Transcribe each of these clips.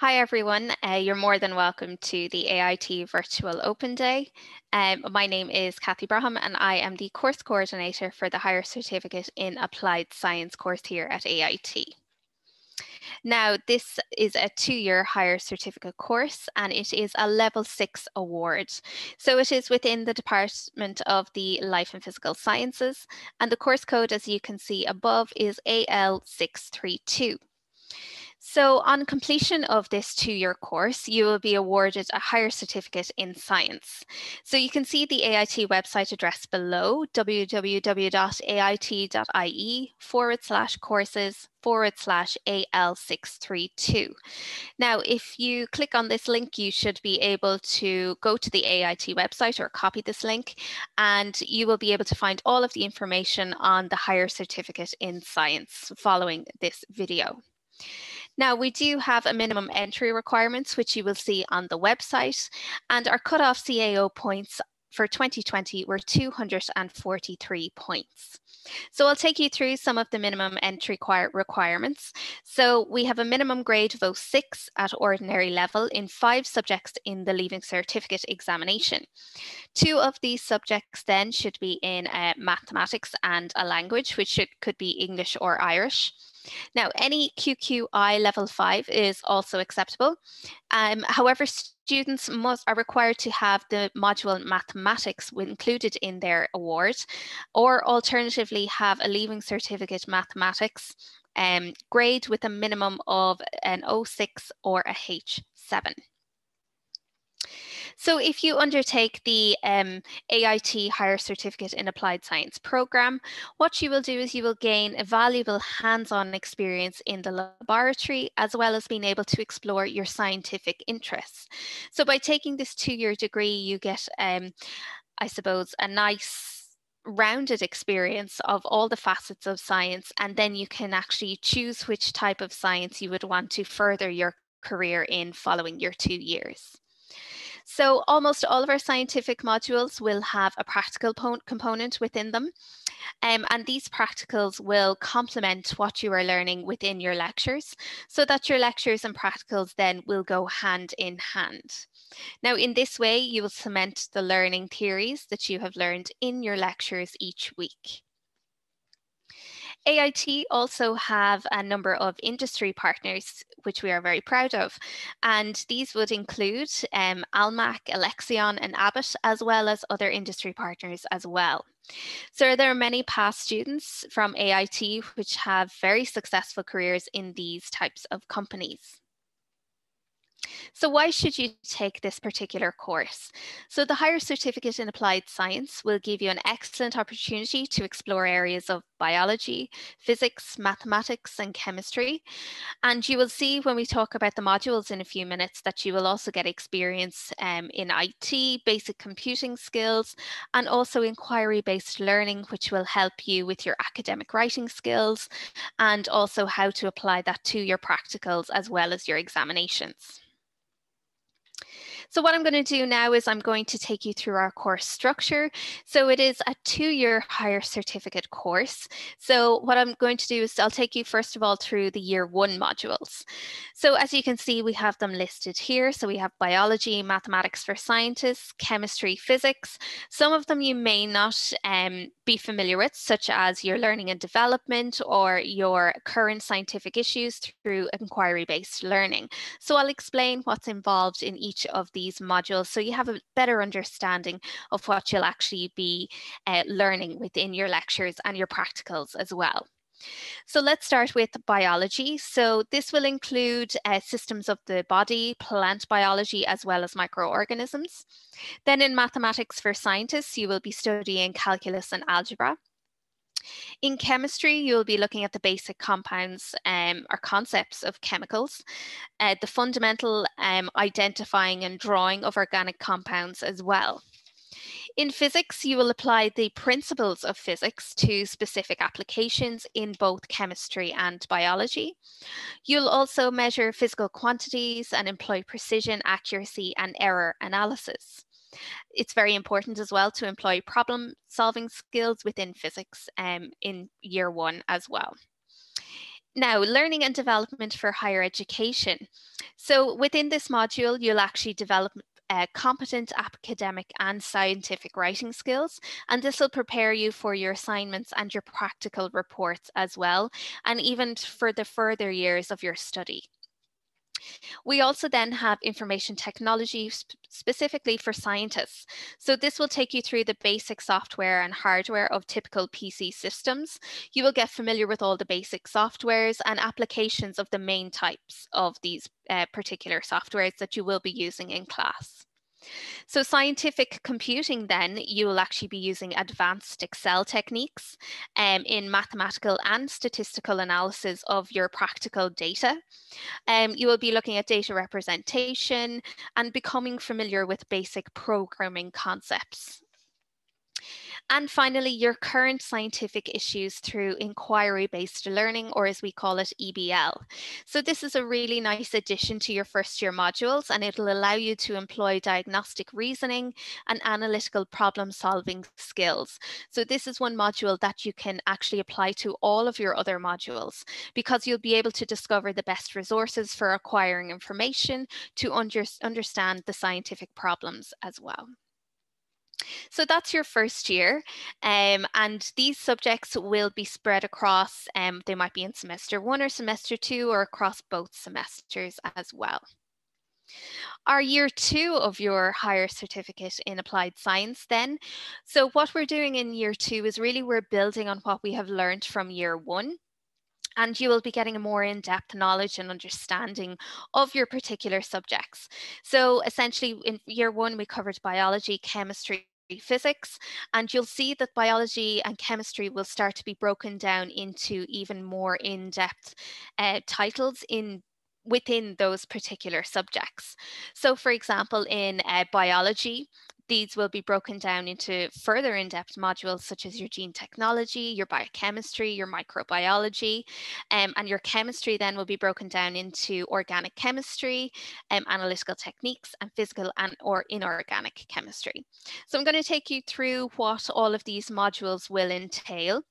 Hi everyone, uh, you're more than welcome to the AIT Virtual Open Day. Um, my name is Kathy Braham and I am the course coordinator for the Higher Certificate in Applied Science course here at AIT. Now, this is a two-year higher certificate course and it is a level six award. So it is within the Department of the Life and Physical Sciences and the course code, as you can see above, is AL632. So on completion of this two-year course, you will be awarded a higher certificate in science. So you can see the AIT website address below, www.ait.ie forward slash courses forward slash AL632. Now, if you click on this link, you should be able to go to the AIT website or copy this link, and you will be able to find all of the information on the higher certificate in science following this video. Now, we do have a minimum entry requirements, which you will see on the website, and our cutoff CAO points for 2020 were 243 points. So I'll take you through some of the minimum entry requirements. So we have a minimum grade of O6 at ordinary level in five subjects in the Leaving Certificate examination. Two of these subjects then should be in uh, mathematics and a language, which should, could be English or Irish. Now, any QQI level five is also acceptable. Um, however, students must are required to have the module mathematics included in their award, or alternatively have a leaving certificate mathematics um, grade with a minimum of an O6 or a H7. So if you undertake the um, AIT Higher Certificate in Applied Science program, what you will do is you will gain a valuable hands-on experience in the laboratory, as well as being able to explore your scientific interests. So by taking this two-year degree, you get, um, I suppose, a nice rounded experience of all the facets of science and then you can actually choose which type of science you would want to further your career in following your two years. So almost all of our scientific modules will have a practical component within them. Um, and these practicals will complement what you are learning within your lectures so that your lectures and practicals then will go hand in hand. Now, in this way, you will cement the learning theories that you have learned in your lectures each week. AIT also have a number of industry partners, which we are very proud of. And these would include um, Almac, Alexion and Abbott, as well as other industry partners as well. So there are many past students from AIT which have very successful careers in these types of companies. So why should you take this particular course? So the Higher Certificate in Applied Science will give you an excellent opportunity to explore areas of biology, physics, mathematics and chemistry. And you will see when we talk about the modules in a few minutes that you will also get experience um, in IT, basic computing skills, and also inquiry-based learning, which will help you with your academic writing skills and also how to apply that to your practicals as well as your examinations. So what I'm going to do now is I'm going to take you through our course structure. So it is a two-year higher certificate course. So what I'm going to do is I'll take you first of all through the year one modules. So as you can see, we have them listed here. So we have biology, mathematics for scientists, chemistry, physics. Some of them you may not um, be familiar with, such as your learning and development or your current scientific issues through inquiry-based learning. So I'll explain what's involved in each of the these modules so you have a better understanding of what you'll actually be uh, learning within your lectures and your practicals as well. So let's start with biology. So this will include uh, systems of the body, plant biology, as well as microorganisms. Then in mathematics for scientists, you will be studying calculus and algebra. In chemistry, you'll be looking at the basic compounds um, or concepts of chemicals, uh, the fundamental um, identifying and drawing of organic compounds as well. In physics, you will apply the principles of physics to specific applications in both chemistry and biology. You'll also measure physical quantities and employ precision, accuracy, and error analysis. It's very important as well to employ problem solving skills within physics um, in year one as well. Now, learning and development for higher education. So within this module, you'll actually develop uh, competent academic and scientific writing skills. And this will prepare you for your assignments and your practical reports as well, and even for the further years of your study. We also then have information technology sp specifically for scientists. So this will take you through the basic software and hardware of typical PC systems. You will get familiar with all the basic softwares and applications of the main types of these uh, particular softwares that you will be using in class. So scientific computing, then, you will actually be using advanced Excel techniques um, in mathematical and statistical analysis of your practical data. Um, you will be looking at data representation and becoming familiar with basic programming concepts. And finally, your current scientific issues through inquiry-based learning, or as we call it, EBL. So this is a really nice addition to your first year modules, and it'll allow you to employ diagnostic reasoning and analytical problem solving skills. So this is one module that you can actually apply to all of your other modules because you'll be able to discover the best resources for acquiring information to under understand the scientific problems as well. So that's your first year. Um, and these subjects will be spread across, um, they might be in semester one or semester two or across both semesters as well. Our year two of your higher certificate in applied science then. So what we're doing in year two is really we're building on what we have learned from year one and you will be getting a more in-depth knowledge and understanding of your particular subjects. So essentially in year one, we covered biology, chemistry, physics and you'll see that biology and chemistry will start to be broken down into even more in-depth uh, titles in within those particular subjects. So for example, in uh, biology, these will be broken down into further in-depth modules such as your gene technology, your biochemistry, your microbiology, um, and your chemistry then will be broken down into organic chemistry, um, analytical techniques, and physical and or inorganic chemistry. So I'm going to take you through what all of these modules will entail.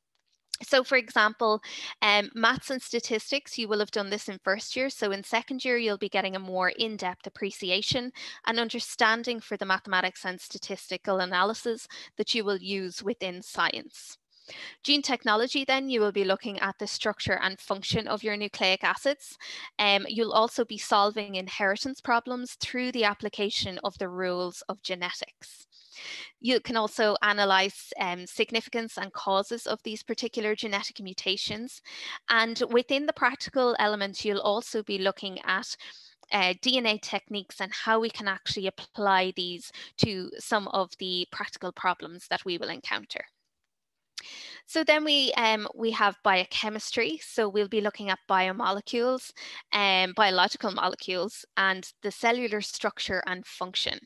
So for example, um, maths and statistics, you will have done this in first year. So in second year, you'll be getting a more in-depth appreciation and understanding for the mathematics and statistical analysis that you will use within science. Gene technology, then you will be looking at the structure and function of your nucleic acids. Um, you'll also be solving inheritance problems through the application of the rules of genetics. You can also analyze um, significance and causes of these particular genetic mutations. And within the practical elements, you'll also be looking at uh, DNA techniques and how we can actually apply these to some of the practical problems that we will encounter. So then we um, we have biochemistry. So we'll be looking at biomolecules, and um, biological molecules, and the cellular structure and function.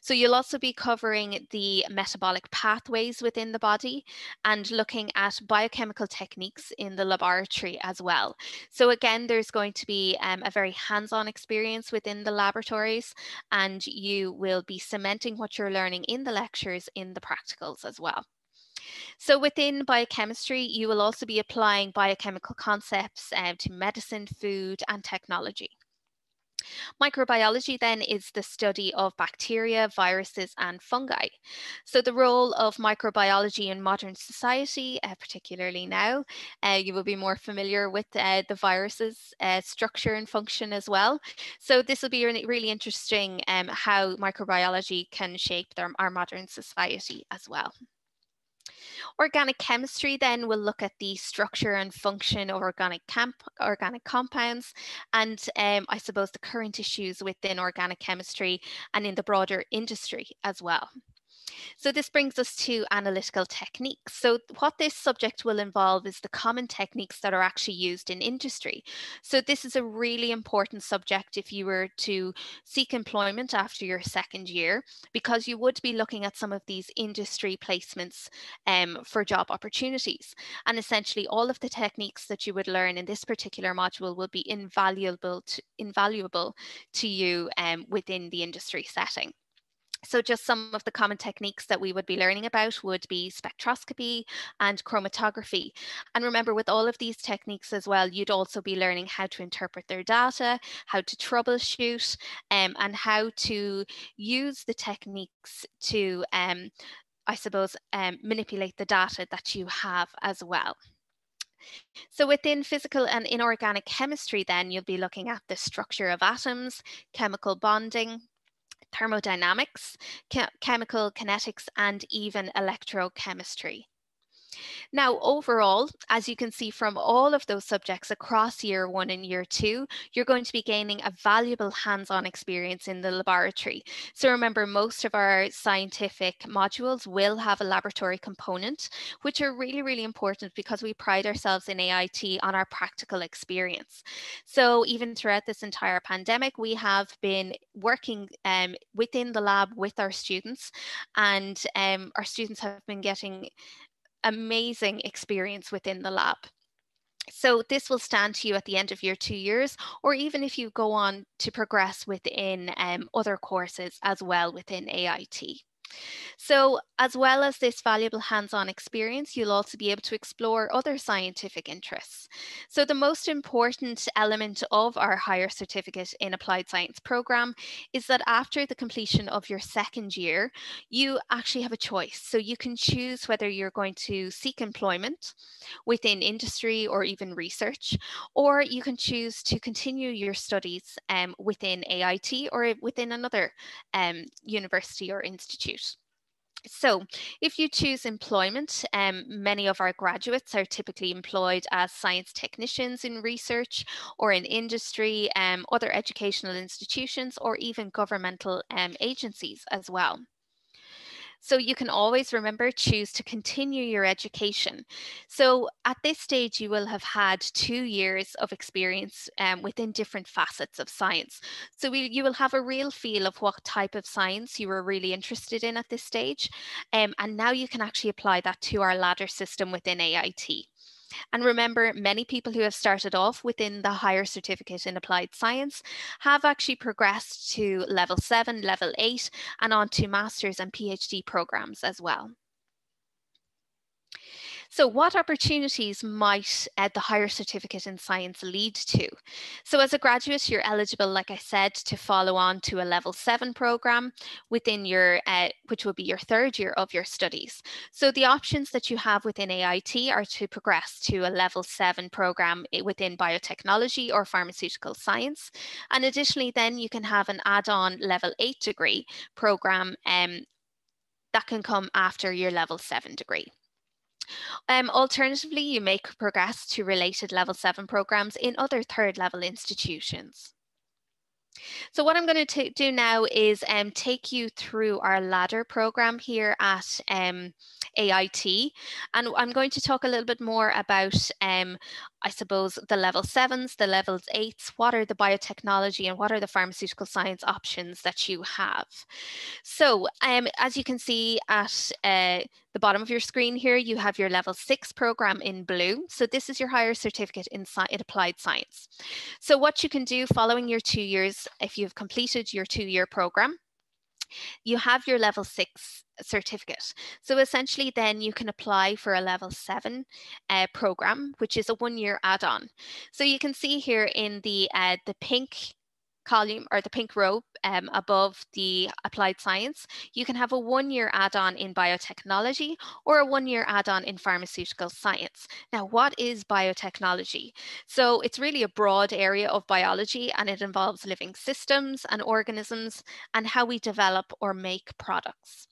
So you'll also be covering the metabolic pathways within the body and looking at biochemical techniques in the laboratory as well. So again, there's going to be um, a very hands-on experience within the laboratories, and you will be cementing what you're learning in the lectures in the practicals as well. So within biochemistry, you will also be applying biochemical concepts uh, to medicine, food, and technology. Microbiology then is the study of bacteria, viruses, and fungi. So the role of microbiology in modern society, uh, particularly now, uh, you will be more familiar with uh, the viruses uh, structure and function as well. So this will be really, really interesting um, how microbiology can shape their, our modern society as well. Organic chemistry then will look at the structure and function of organic, camp, organic compounds and um, I suppose the current issues within organic chemistry and in the broader industry as well. So this brings us to analytical techniques. So what this subject will involve is the common techniques that are actually used in industry. So this is a really important subject if you were to seek employment after your second year, because you would be looking at some of these industry placements um, for job opportunities. And essentially all of the techniques that you would learn in this particular module will be invaluable to, invaluable to you um, within the industry setting. So just some of the common techniques that we would be learning about would be spectroscopy and chromatography. And remember, with all of these techniques as well, you'd also be learning how to interpret their data, how to troubleshoot, um, and how to use the techniques to, um, I suppose, um, manipulate the data that you have as well. So within physical and inorganic chemistry, then you'll be looking at the structure of atoms, chemical bonding, thermodynamics, chemical kinetics, and even electrochemistry. Now, overall, as you can see from all of those subjects across year one and year two, you're going to be gaining a valuable hands-on experience in the laboratory. So remember, most of our scientific modules will have a laboratory component, which are really, really important because we pride ourselves in AIT on our practical experience. So even throughout this entire pandemic, we have been working um, within the lab with our students and um, our students have been getting amazing experience within the lab. So this will stand to you at the end of your two years, or even if you go on to progress within um, other courses as well within AIT. So as well as this valuable hands-on experience, you'll also be able to explore other scientific interests. So the most important element of our higher certificate in applied science program is that after the completion of your second year, you actually have a choice. So you can choose whether you're going to seek employment within industry or even research, or you can choose to continue your studies um, within AIT or within another um, university or institute. So if you choose employment, um, many of our graduates are typically employed as science technicians in research or in industry, um, other educational institutions, or even governmental um, agencies as well. So you can always remember choose to continue your education. So at this stage, you will have had two years of experience um, within different facets of science. So we, you will have a real feel of what type of science you were really interested in at this stage. Um, and now you can actually apply that to our ladder system within AIT. And remember, many people who have started off within the higher certificate in applied science have actually progressed to level seven, level eight, and on to master's and PhD programs as well. So what opportunities might uh, the higher certificate in science lead to? So as a graduate, you're eligible, like I said, to follow on to a level seven program within your, uh, which will be your third year of your studies. So the options that you have within AIT are to progress to a level seven program eh, within biotechnology or pharmaceutical science. And additionally, then you can have an add-on level eight degree program um, that can come after your level seven degree. Um, alternatively, you may progress to related level seven programs in other third level institutions. So what I'm going to do now is um, take you through our ladder program here at um, AIT. And I'm going to talk a little bit more about, um, I suppose, the level sevens, the levels eights, what are the biotechnology and what are the pharmaceutical science options that you have. So um, as you can see at uh, the bottom of your screen here, you have your level six program in blue. So this is your higher certificate in, in applied science. So what you can do following your two years, if you've completed your two-year program, you have your level six certificate. So essentially then you can apply for a level seven uh, program, which is a one year add-on. So you can see here in the, uh, the pink column or the pink row um, above the applied science, you can have a one-year add-on in biotechnology or a one-year add-on in pharmaceutical science. Now, what is biotechnology? So it's really a broad area of biology and it involves living systems and organisms and how we develop or make products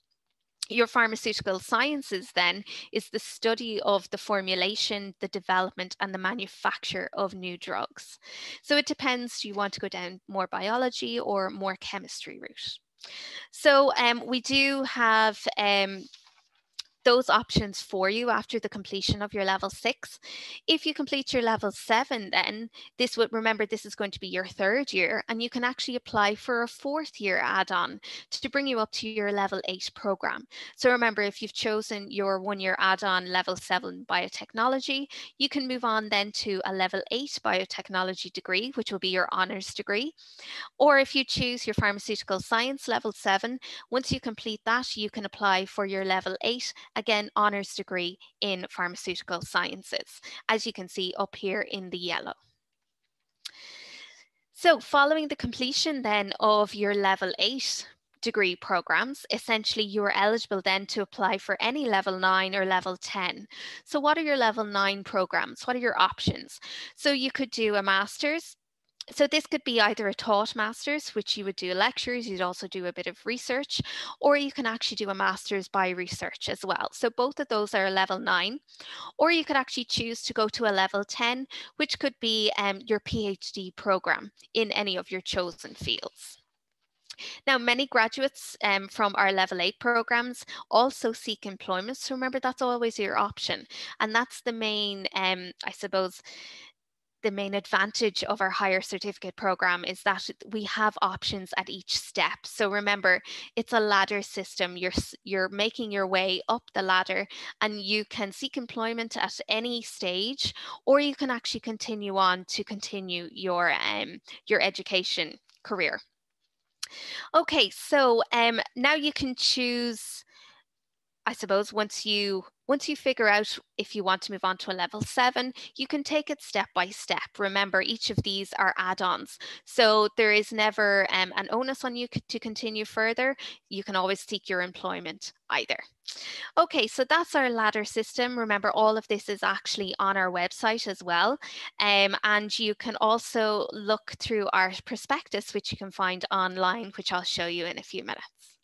your pharmaceutical sciences then is the study of the formulation, the development, and the manufacture of new drugs. So it depends, do you want to go down more biology or more chemistry route? So um, we do have um, those options for you after the completion of your level six. If you complete your level seven, then this would remember this is going to be your third year, and you can actually apply for a fourth year add on to bring you up to your level eight program. So remember, if you've chosen your one year add on level seven biotechnology, you can move on then to a level eight biotechnology degree, which will be your honours degree. Or if you choose your pharmaceutical science level seven, once you complete that, you can apply for your level eight again, honours degree in pharmaceutical sciences, as you can see up here in the yellow. So following the completion then of your level eight degree programs, essentially you are eligible then to apply for any level nine or level 10. So what are your level nine programs? What are your options? So you could do a master's so this could be either a taught master's, which you would do lectures, you'd also do a bit of research, or you can actually do a master's by research as well. So both of those are level nine, or you could actually choose to go to a level 10, which could be um, your PhD program in any of your chosen fields. Now, many graduates um, from our level eight programs also seek employment. So remember, that's always your option. And that's the main, um, I suppose, the main advantage of our higher certificate program is that we have options at each step. So remember, it's a ladder system. You're you're making your way up the ladder and you can seek employment at any stage or you can actually continue on to continue your um your education career. Okay, so um now you can choose I suppose once you once you figure out if you want to move on to a level seven, you can take it step by step. Remember, each of these are add-ons. So there is never um, an onus on you to continue further. You can always seek your employment either. Okay, so that's our ladder system. Remember, all of this is actually on our website as well. Um, and you can also look through our prospectus, which you can find online, which I'll show you in a few minutes.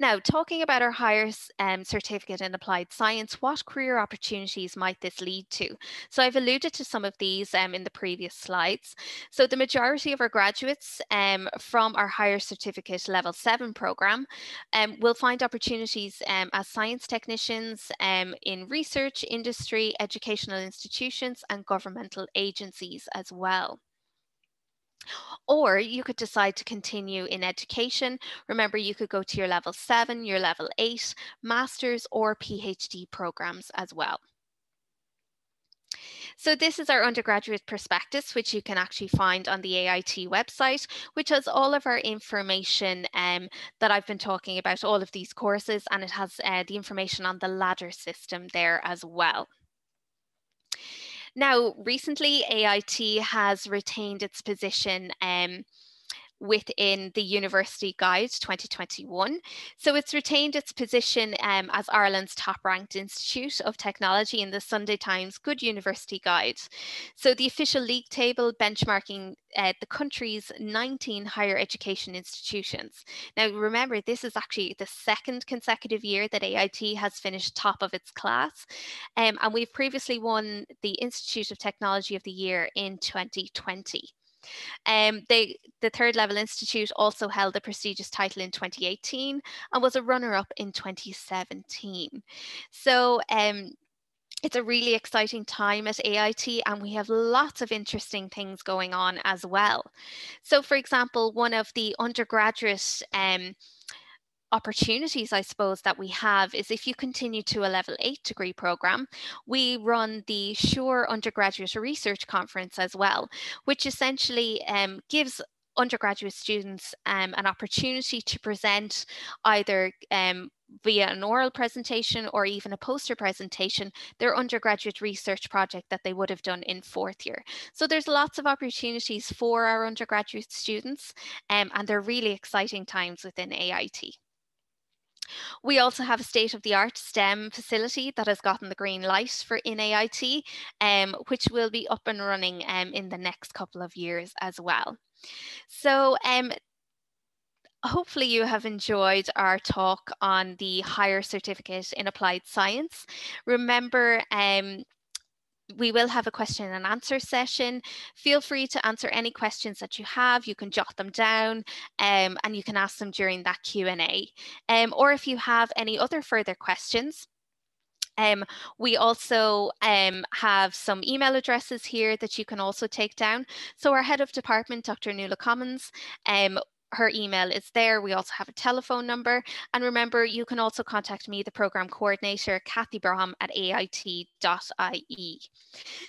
Now, talking about our higher um, certificate in applied science, what career opportunities might this lead to? So I've alluded to some of these um, in the previous slides. So the majority of our graduates um, from our higher certificate level seven program um, will find opportunities um, as science technicians um, in research, industry, educational institutions, and governmental agencies as well. Or you could decide to continue in education. Remember, you could go to your level seven, your level eight, master's or PhD programs as well. So this is our undergraduate prospectus, which you can actually find on the AIT website, which has all of our information um, that I've been talking about, all of these courses, and it has uh, the information on the ladder system there as well. Now, recently, AIT has retained its position um, within the University Guide 2021. So it's retained its position um, as Ireland's top ranked institute of technology in the Sunday Times Good University Guide. So the official league table benchmarking uh, the country's 19 higher education institutions. Now, remember, this is actually the second consecutive year that AIT has finished top of its class. Um, and we've previously won the Institute of Technology of the Year in 2020. Um, they, the Third Level Institute also held the prestigious title in 2018 and was a runner up in 2017. So um, it's a really exciting time at AIT and we have lots of interesting things going on as well. So for example, one of the undergraduate um, opportunities, I suppose, that we have is if you continue to a level eight degree program, we run the SURE Undergraduate Research Conference as well, which essentially um, gives undergraduate students um, an opportunity to present either um, via an oral presentation or even a poster presentation their undergraduate research project that they would have done in fourth year. So there's lots of opportunities for our undergraduate students um, and they're really exciting times within AIT. We also have a state-of-the-art STEM facility that has gotten the green light for in AIT, um, which will be up and running um, in the next couple of years as well. So um, hopefully you have enjoyed our talk on the higher certificate in applied science. Remember, um, we will have a question and answer session. Feel free to answer any questions that you have. You can jot them down um, and you can ask them during that Q&A. Um, or if you have any other further questions, um, we also um, have some email addresses here that you can also take down. So our head of department, Dr. Nuala Commons, um, her email is there. We also have a telephone number. And remember, you can also contact me, the program coordinator, Kathy Brom at ait.ie.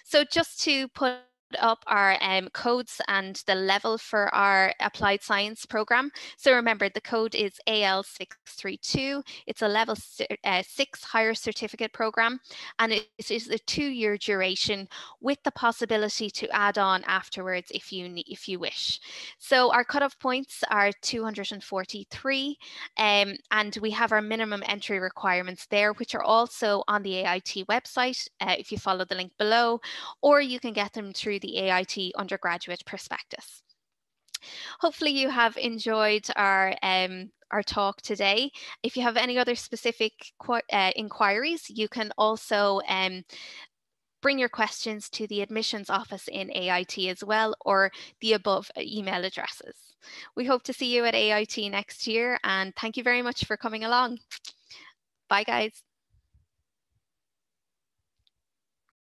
So just to put up our um, codes and the level for our applied science program. So remember the code is AL632. It's a level uh, six higher certificate program and it is a two year duration with the possibility to add on afterwards if you if you wish. So our cutoff points are 243 um, and we have our minimum entry requirements there, which are also on the AIT website uh, if you follow the link below, or you can get them through the AIT undergraduate prospectus. Hopefully you have enjoyed our um, our talk today. If you have any other specific uh, inquiries, you can also um, bring your questions to the admissions office in AIT as well, or the above email addresses. We hope to see you at AIT next year, and thank you very much for coming along. Bye, guys.